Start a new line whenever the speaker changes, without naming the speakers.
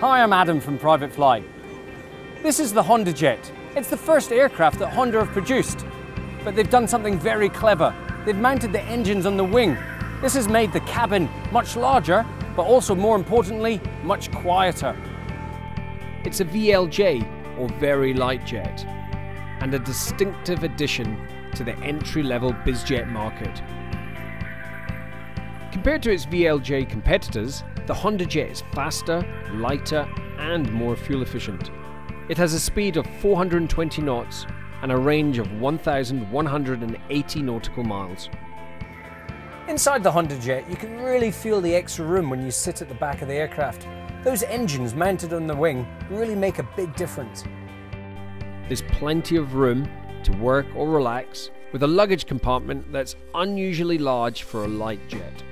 Hi, I'm Adam from PrivateFly. This is the HondaJet. It's the first aircraft that Honda have produced, but they've done something very clever. They've mounted the engines on the wing. This has made the cabin much larger, but also more importantly, much quieter. It's a VLJ, or Very Light Jet, and a distinctive addition to the entry-level bizjet market. Compared to its VLJ competitors, the HondaJet is faster, lighter, and more fuel efficient. It has a speed of 420 knots and a range of 1,180 nautical miles. Inside the HondaJet, you can really feel the extra room when you sit at the back of the aircraft. Those engines mounted on the wing really make a big difference. There's plenty of room to work or relax with a luggage compartment that's unusually large for a light jet.